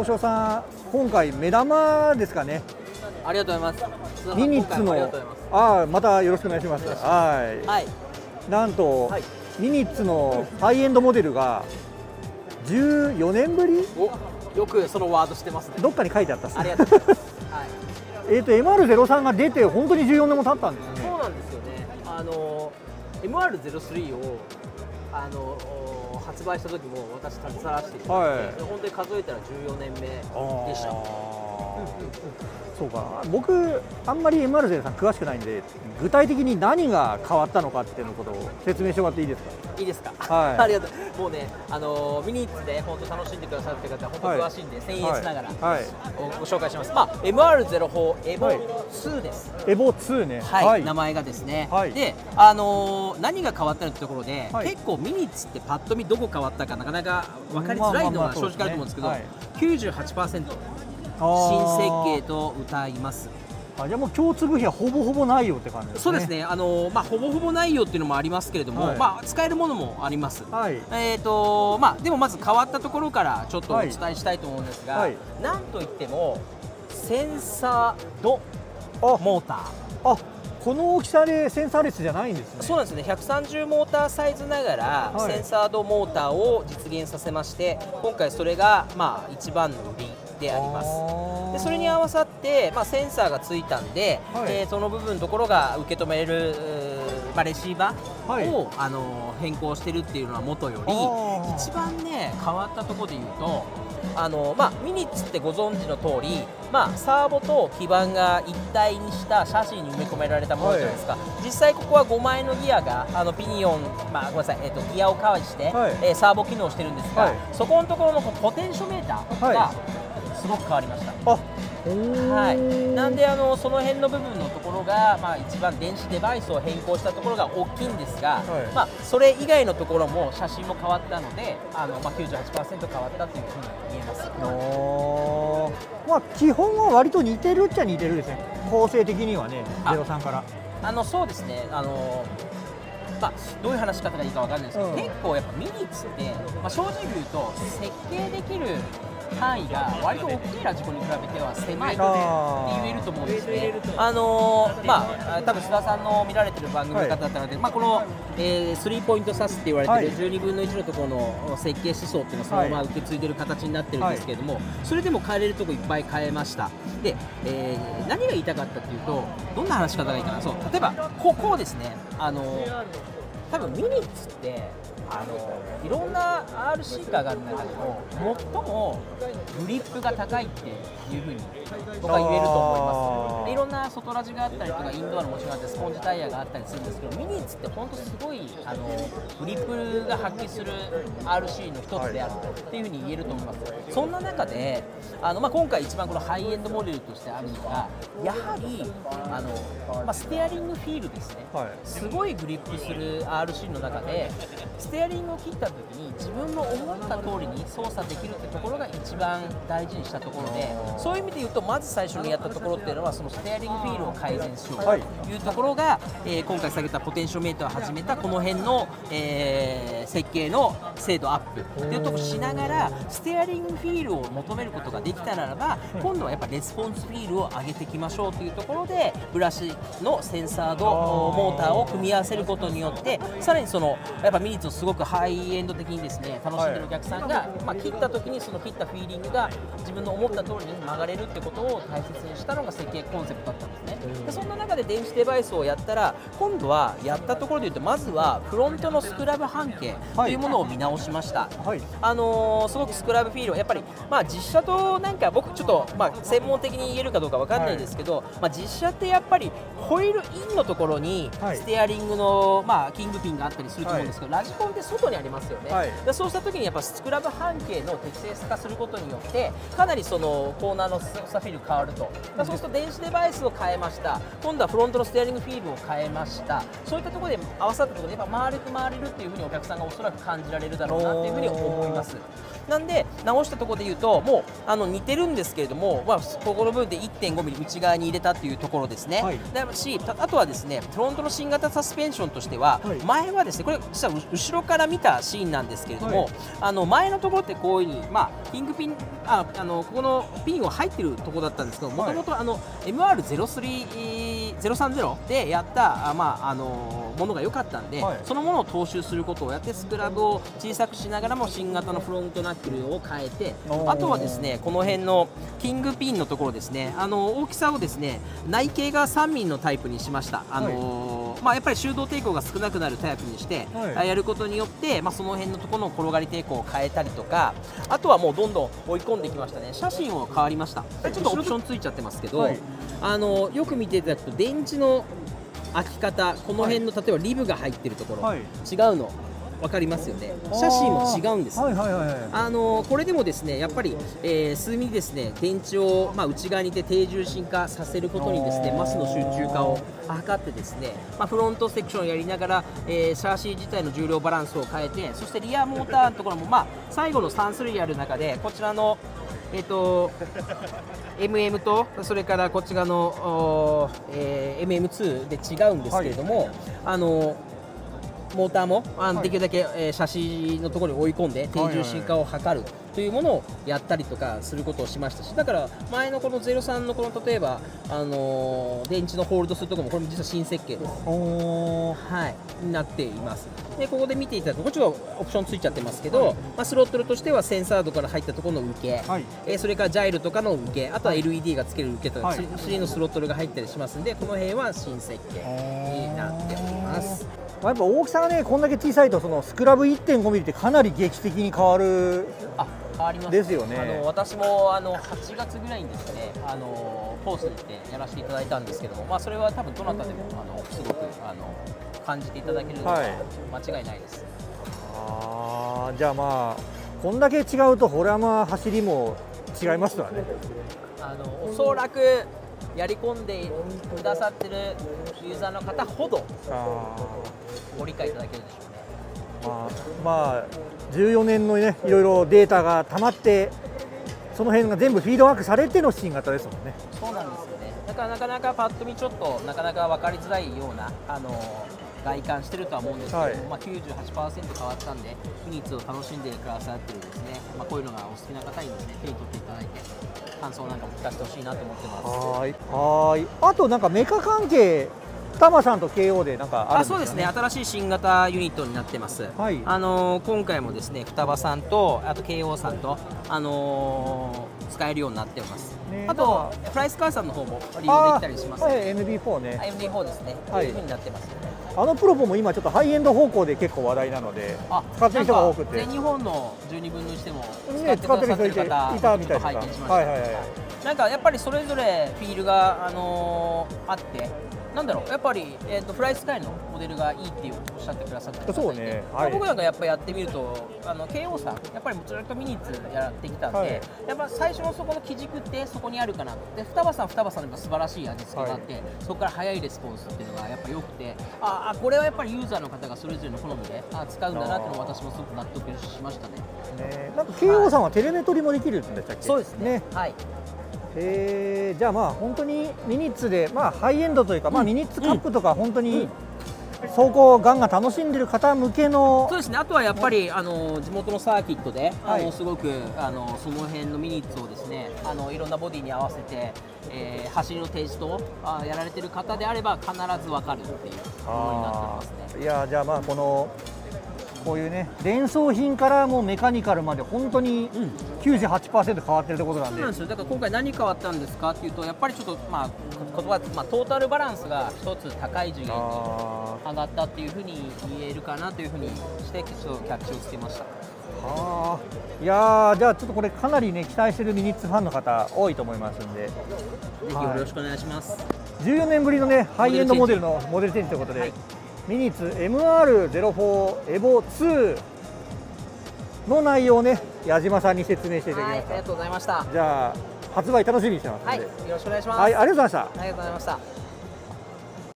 東証さん今回目玉ですかね。ありがとうございます。ミニッツのああまたよろしくお願いします。はい、はい、なんと、はい、ミニッツのハイエンドモデルが14年ぶり？よくそのワードしてますね。どっかに書いてあったっす、ね、ありがとうございます、はい、えっと MR03 が出て本当に14年も経ったんですね。そうなんですよね。あの MR03 をあの発売した時も私携わらせていただいて、はい、本当に数えたら14年目でした。そうか。僕あんまり MR さん詳しくないんで具体的に何が変わったのかっていうのことを説明してもらっていいですか？いいですか、はい、ありがとう。もうねあのミニッツで本当楽しんでくださってる方は本当詳しいんで、はい、僭越ながら、はい、ご紹介します、まあ、MR04 エボ2です、エボ2ね。はい、名前がですね、であのー、何が変わったのってところで、結構ミニッツってパッと見どこ変わったかなかなか分かりづらいのは正直あると思うんですけど、まあまあまあね、98%新設計と歌います。あじゃもう共通部品はほぼほぼないよって感じですね。そうですね。あの、まあ、ほぼほぼないよっていうのもありますけれども、はい、まあ、使えるものもあります、はい、えーとまあ、でもまず変わったところからちょっとお伝えしたいと思うんですが、はい、なんといってもセンサードモーター。あこの大きさでセンサーレスじゃないんですね。そうなんですね。130モーターサイズながら、センサードモーターを実現させまして今回それがまあ一番の売りであります。でそれに合わさって、まあ、センサーがついたんで、はい、えー、その部分のところが受け止める、まあ、レシーバーを、はい、あの変更してるっていうのはもとより一番ね変わったところで言うとあのまあ、ミニッツってご存知の通り、まあ、サーボと基板が一体にしたシャシーに埋め込められたものじゃないですか、はい、実際ここは5枚のギアがあのピニオン、まあ、ごめんなさい、えーと、ギアを介して、はい、えー、サーボ機能してるんですが、はい、そこのところのポテンショメーターが、すごく変わりました。はい、なんであのその辺の部分のところが、まあ、一番電子デバイスを変更したところが大きいんですが、はい、まあ、それ以外のところも写真も変わったのであの、まあ、98%変わったというふうに見えます。まあ、基本は割と似てるっちゃ似てるですね。構成的にはね03から。あのそうですね。あのまあ、どういう話し方がいいか分かんないですけど、うん、結構やっぱミニッツって、まあ、正直言うと設計できる範囲が割と大きいラジコンに比べては狭いって言えると思うんですね。あのー、まあ多分須田さんの見られてる番組の方だったので、はい、まあこの、えー、スリーポイントサスって言われてる12分の1のところの設計思想っていうのはそのまま受け継いでる形になってるんですけれども、はい、それでも変えれるとこいっぱい変えました。で、えー、何が言いたかったっていうとどんな話し方がいいかな。そう例えばここうですね。あのー、多分ミニッツってあのいろんな RC カーがある中でも最もグリップが高いっていうふうに僕は言えると思います。いろんな外ラジがあったりとかインドアの持ちがあってスポンジタイヤがあったりするんですけどミニッツって本当すごいあのグリップが発揮する RC の一つであるっていうふうに言えると思います。そんな中であの、まあ、今回一番このハイエンドモデルとしてあるのがやはりあの、まあ、ステアリングフィールですね、はい、すごいグリップする RC の中でステアリングを切った時に自分の思った通りに操作できるってところが一番大事にしたところでそういう意味で言うとまず最初にやったところっていうのはそのステアリングフィールを改善しよう。とい。うところが、はい、えー、今回下げたポテンショメーターを始めたこの辺の、えー、設計の精度アップ。っていうところしながらステアリングフィールを求めることができたならば今度はやっぱレスポンスフィールを上げていきましょうというところでブラシのセンサードモーターを組み合わせることによってさらにそのやっぱミニッツをすごくハイエンド的にですね楽しんでるお客さんが、まあ、切った時にその切ったフィーリングが自分の思った通りに曲がれるってことを大切にしたのが設計コンセプトだったんですね。でそんな中で電子デバイスをやったら今度はやったところでいうとまずはフロントのスクラブ半径というものを見直しました、はい、あのー、すごくスクラブフィールやっぱり、まあ、実写となんか僕ちょっと、まあ、専門的に言えるかどうか分かんないですけど、はい、まあ、実写ってやっぱりホイールインのところにステアリングの、まあ、キングピンがあったりすると思うんですけど、ラジコンって外にありますよね、でそうした時にやっぱスクラブ半径の適正化することによってかなりそのコーナーのスサフィール変わると、そうすると電子デバイスを変えました。今度はフロントのステアリングフィールを変えました。そういったところで合わさったところでやっぱ回れる回れるっていうふうにお客さんがおそらく感じられるだろうなっていうふうに思います。なんで直したところで言うともうあの似てるんですけれども、まあ、ここの部分で 1.5mm 内側に入れたっていうところですね、はい、だしあとはですねフロントの新型サスペンションとしては、はい、前はですねこれ実は後ろから見たシーンなんですけれども、はい、あの前のところってこういうふうに、まあ、キングピンああのここのピンを入ってるところだったんですけどもともと MR03030 でやったあ、まあ、あのものが良かったんで、はい、そのものを踏襲することをやってスクラブを小さくしながらも新型のフロントナックルを変えてあとはですねこの辺のキングピンのところですねあの大きさをですね内径が3ミリのタイプにしました。あのー、まあ、やっぱり修道抵抗が少なくなるタイプにして、はい、やることによって、まあ、その辺のところの転がり抵抗を変えたりとかあとはもうどんどん追い込んできましたね。写真も変わりました。ちょっとオプションついちゃってますけど、はい、あのよく見ていただくと電池の開き方この辺の、例えばリブが入ってるところ、違うの分かりますよね。シャシーも違うんです、はいはいはい、あのこれでもですねやっぱり、えー、数ミリですね電池を、まあ、内側にて低重心化させることにですねマスの集中化を図ってですね、まあ、フロントセクションやりながら、えー、シャーシー自体の重量バランスを変えてそしてリアモーターのところも、まあ、最後の3種類ある中でこちらのえっ、ー、と MM とそれからこちらの、えー、MM2 で違うんですけれども、はい、あのモーターもあのできるだけ、えー、写真のところに追い込んで低重心化を図るというものをやったりとかすることをしました。しだから前のこの03のこの例えば、あのー、電池のホールドするところもこれも実は新設計です、はい、になっています。でここで見ていただくとこれちょっとオプションついちゃってますけど、はい、まあ、スロットルとしてはセンサードから入ったところの受け、はい、えー、それからジャイルとかの受けあとは LED がつける受けとか、はい、3のスロットルが入ったりしますんでこの辺は新設計になっておりますやっぱ大きさがねこんだけ小さいとそのスクラブ1.5ミリってかなり劇的に変わるあ変わります。ですよね。あの私もあの8月ぐらいにですねあのコースに行ってやらせていただいたんですけども、まあ、それは多分どなたでもあのすごくあの感じていただけるのは間違いないです、はい、あじゃあまあこんだけ違うとこれはまあ走りも違いますわね。あのおそらくやり込んでくださってるユーザーの方ほどご理解いただけるでしょうね。まあ、まあ、14年のねいろいろデータがたまってその辺が全部フィードバックされての新型ですもんね。そうなんですよね。だからなかなかパッと見ちょっとなかなか分かりづらいようなあの外観してるとは思うんですけど、はい、まあ98%変わったんでフニッツを楽しんでくださってるですね、まあこういうのがお好きな方にですね手に取っていた。感想なんかも聞かせてほしいなと思ってます。はい。はい。あとなんかメカ関係双葉さんと KO でなんかあ、ね、そうですね。新しい新型ユニットになってます、はい、あのー、今回もですね双葉さんとあと KO さんと、あのー、使えるようになってます、ね、あとフライスカーさんの方も利用できたりします、はい、MD4 ね。MD4 ですね、はい、いうふうになってます。あのプロポも今ちょっとハイエンド方向で結構話題なので使ってる人が多くて。全日本の12分の1でも使ってる人いていたみたいですはいはいはい。なんかやっぱりそれぞれフィールが、あのー、あってなんだろうやっぱり、えーと、フライスカイのモデルがいいっていうおっしゃってくださってそうね、はい、僕なんかやっぱやってみるとあの KO さんやっぱりずっとミニッツやってきたんで、はい、やっぱ最初のそこの基軸ってそこにあるかなで双葉さん双葉さんでも素晴らしい味付けがあって、はい、そこから早いレスポンスっていうのがやっぱ良くてああこれはやっぱりユーザーの方がそれぞれの好みであ使うんだなっていうのを私もすごく納得しましたね。ねなんか KO さんはテレメトリもできるんでしたっけ？そうですね、ね、はいえー、じゃあまあ本当にミニッツで、まあ、ハイエンドというか、まあ、ミニッツカップとか本当に、走行ガンガン楽しんでる方向けのそうですね。あとはやっぱりあの地元のサーキットで、はい、あのすごくあのその辺のミニッツをですねあのいろんなボディに合わせて、えー、走りのテイストをあやられてる方であれば必ず分かるっていうものになってますね。いやじゃあまあこのこういうね連想品からもうメカニカルまで本当に98%変わってるってことなんで、そうなんですよ。だから今回何変わったんですかっていうとやっぱりちょっとまあ言葉、まあ、トータルバランスが一つ高い次元に上がったっていうふうに言えるかなというふうにしてちょっとキャッチをつけました。はあ。いやじゃあちょっとこれかなりね期待してるミニッツファンの方多いと思いますんで。ぜひよろしくお願いします、14年ぶりのねハイエンドモデルのモデルチェンジということで、はい。ミニッツ MR04 エボ2の内容をね矢島さんに説明していただきました、ありがとうございました。じゃあ発売楽しみにしてますので、はい、よろしくお願いします。はいありがとうございました。ありがとうございました